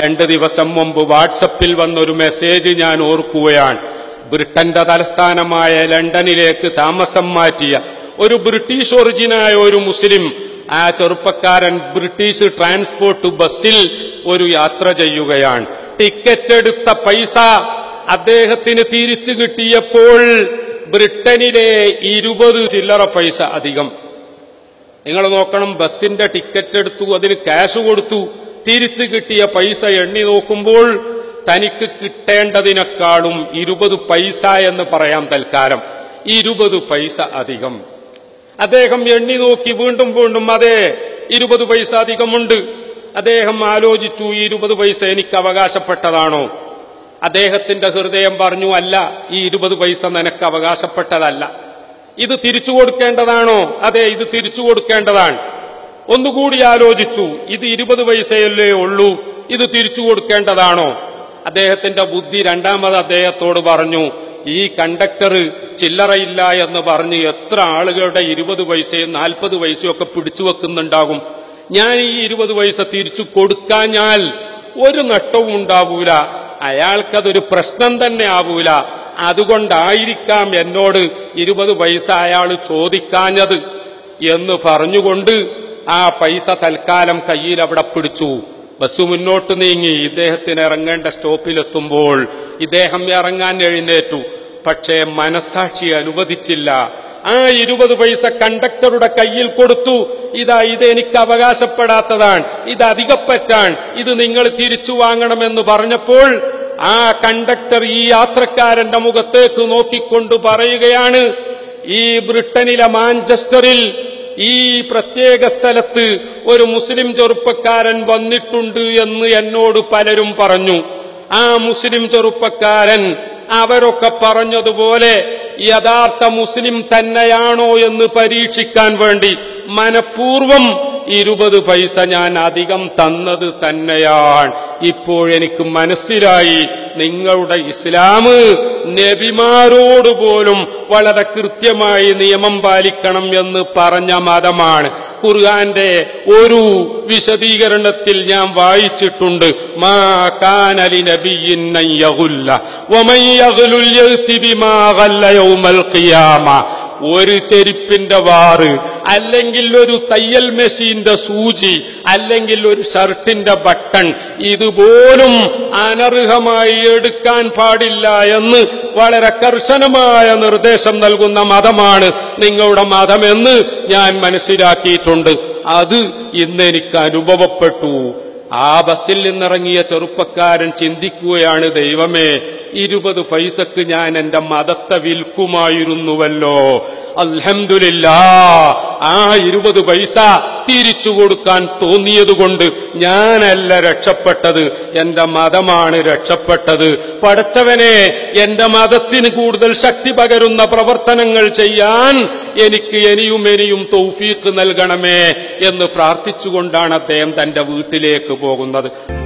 രണ്ട് ദിവസം മുമ്പ് വാട്സപ്പിൽ വന്നൊരു മെസ്സേജ് ഞാൻ ഓർക്കുകയാണ്. ബ്രിട്ടന്റെ തലസ്ഥാനമായ ലണ്ടനിലേക്ക് താമസം മാറ്റിയ ഒരു ബ്രിട്ടീഷ് ഒറിജിനായ ഒരു മുസ്ലിം ആ ചെറുപ്പക്കാരൻ ബ്രിട്ടീഷ് ട്രാൻസ്പോർട്ട് ബസ്സിൽ ഒരു യാത്ര ചെയ്യുകയാണ്. ടിക്കറ്റ് എടുത്ത പൈസ അദ്ദേഹത്തിന് തിരിച്ചു കിട്ടിയപ്പോൾ ബ്രിട്ടനിലെ ഇരുപത് ചില്ലറ പൈസ അധികം. നിങ്ങൾ നോക്കണം ബസ്സിന്റെ ടിക്കറ്റ് എടുത്തു അതിന് ക്യാഷ് കൊടുത്തു. തിരിച്ചു കിട്ടിയ പൈസ എണ്ണി നോക്കുമ്പോൾ തനിക്ക് കിട്ടേണ്ടതിനേക്കാളും ഇരുപത് പൈസ എന്ന് പറയാം തൽക്കാലം. ഇരുപത് പൈസ അധികം. അദ്ദേഹം എണ്ണി നോക്കി വീണ്ടും വീണ്ടും അതെ ഇരുപത് പൈസ അധികമുണ്ട്. അദ്ദേഹം ആലോചിച്ചു ഈ ഇരുപത് പൈസ എനിക്ക് അവകാശപ്പെട്ടതാണോ? അദ്ദേഹത്തിന്റെ ഹൃദയം പറഞ്ഞു അല്ല ഈ ഇരുപത് പൈസ നിനക്ക് അവകാശപ്പെട്ടതല്ല. ഇത് തിരിച്ചു കൊടുക്കേണ്ടതാണോ? അതെ ഇത് തിരിച്ചു കൊടുക്കേണ്ടതാണ്. ഒന്നുകൂടി ആലോചിച്ചു ഇത് ഇരുപത് പൈസയല്ലേ ഉള്ളൂ ഇത് തിരിച്ചു കൊടുക്കേണ്ടതാണോ? അദ്ദേഹത്തിന്റെ ബുദ്ധി രണ്ടാമത് അദ്ദേഹത്തോട് പറഞ്ഞു ഈ കണ്ടക്ടർ ചില്ലറയില്ല എന്ന് പറഞ്ഞ് എത്ര ആളുകളുടെ ഇരുപത് പൈസയും നാൽപ്പത് പൈസയും ഒക്കെ പിടിച്ചു വെക്കുന്നുണ്ടാകും. ഞാൻ ഈ ഇരുപത് പൈസ തിരിച്ചു കൊടുക്കാഞ്ഞാൽ ഒരു നഷ്ടവും ഉണ്ടാവൂല. അയാൾക്കതൊരു പ്രശ്നം തന്നെ ആവൂല. അതുകൊണ്ടായിരിക്കാം എന്നോട് ഇരുപത് പൈസ അയാൾ ചോദിക്കാഞ്ഞത് എന്ന് പറഞ്ഞുകൊണ്ട് ആ പൈസ തൽക്കാലം കയ്യിൽ അവിടെ പിടിച്ചു. ബസ് മുന്നോട്ട് നീങ്ങി. ഇദ്ദേഹത്തിന് ഇറങ്ങേണ്ട സ്റ്റോപ്പിലെത്തുമ്പോൾ ഇദ്ദേഹം ഇറങ്ങാൻ എഴുന്നേറ്റു. പക്ഷേ മനസാക്ഷി അനുവദിച്ചില്ല. ആ ഇരുപത് പൈസ കണ്ടക്ടറുടെ കയ്യിൽ കൊടുത്തു. ഇതാ ഇത് എനിക്ക് അവകാശപ്പെടാത്തതാണ്. ഇത് അധികപ്പറ്റാൻ. ഇത് നിങ്ങൾ തിരിച്ചു വാങ്ങണമെന്ന് പറഞ്ഞപ്പോൾ ആ കണ്ടക്ടർ ഈ യാത്രക്കാരന്റെ മുഖത്തേക്ക് നോക്കിക്കൊണ്ട് പറയുകയാണ് ഈ ബ്രിട്ടനിലെ മാഞ്ചസ്റ്ററിൽ ഈ പ്രത്യേക സ്ഥലത്ത് ഒരു മുസ്ലിം ചെറുപ്പക്കാരൻ വന്നിട്ടുണ്ട് എന്ന് എന്നോട് പലരും പറഞ്ഞു. ആ മുസ്ലിം ചെറുപ്പക്കാരൻ അവരൊക്കെ പറഞ്ഞതുപോലെ യഥാർത്ഥ മുസ്ലിം തന്നെയാണോ എന്ന് പരീക്ഷിക്കാൻ വേണ്ടി മനഃപൂർവം ഇരുപത് പൈസ ഞാൻ അധികം തന്നത് തന്നെയാണ്. ഇപ്പോഴെനിക്ക് മനസ്സിലായി നിങ്ങളുടെ ഇസ്ലാം നബിമാരോട് പോലും വളരെ കൃത്യമായി നിയമം പാലിക്കണം എന്ന് പറഞ്ഞ മതമാണ്. ഖുർആന്റെ ഒരു വിശദീകരണത്തിൽ ഞാൻ വായിച്ചിട്ടുണ്ട്. മാ ഒരു ചെരുപ്പിന്റെ വാറ് അല്ലെങ്കിൽ ഒരു തയ്യൽ മെഷീന്റെ സൂചി അല്ലെങ്കിൽ ഒരു ഷർട്ടിന്റെ ബട്ടൺ ഇതുപോലും അനർഹമായി എടുക്കാൻ പാടില്ല എന്ന് വളരെ കർശനമായ നിർദ്ദേശം നൽകുന്ന മതമാണ് നിങ്ങളുടെ മതമെന്ന് ഞാൻ മനസ്സിലാക്കിയിട്ടുണ്ട്. അത് ഇന്ന് എനിക്ക് അനുഭവപ്പെട്ടു. ആ ബസ്സിൽ നിന്നിറങ്ങിയ ചെറുപ്പക്കാരൻ ചിന്തിക്കുകയാണ് ദൈവമേ ഇരുപത് പൈസക്ക് ഞാൻ എന്റെ മതത്തെ വിൽക്കുമായിരുന്നുവല്ലോ. അൽഹംദുലില്ലാ ആ ഇരുപത് പൈസ തിരിച്ചു കൊടുക്കാൻ തോന്നിയതുകൊണ്ട് ഞാനല്ല രക്ഷപ്പെട്ടത്. എന്റെ മതമാണ് രക്ഷപ്പെട്ടത്. പടച്ചവനെ എന്റെ മതത്തിന് കൂടുതൽ ശക്തി പകരുന്ന പ്രവർത്തനങ്ങൾ ചെയ്യാൻ എനിക്ക് ഇനിയും ഇനിയും തൗഫീക്ക് നൽകണമേ എന്ന് പ്രാർത്ഥിച്ചുകൊണ്ടാണ് അദ്ദേഹം തന്റെ വീട്ടിലേക്ക് പോകുന്നത്.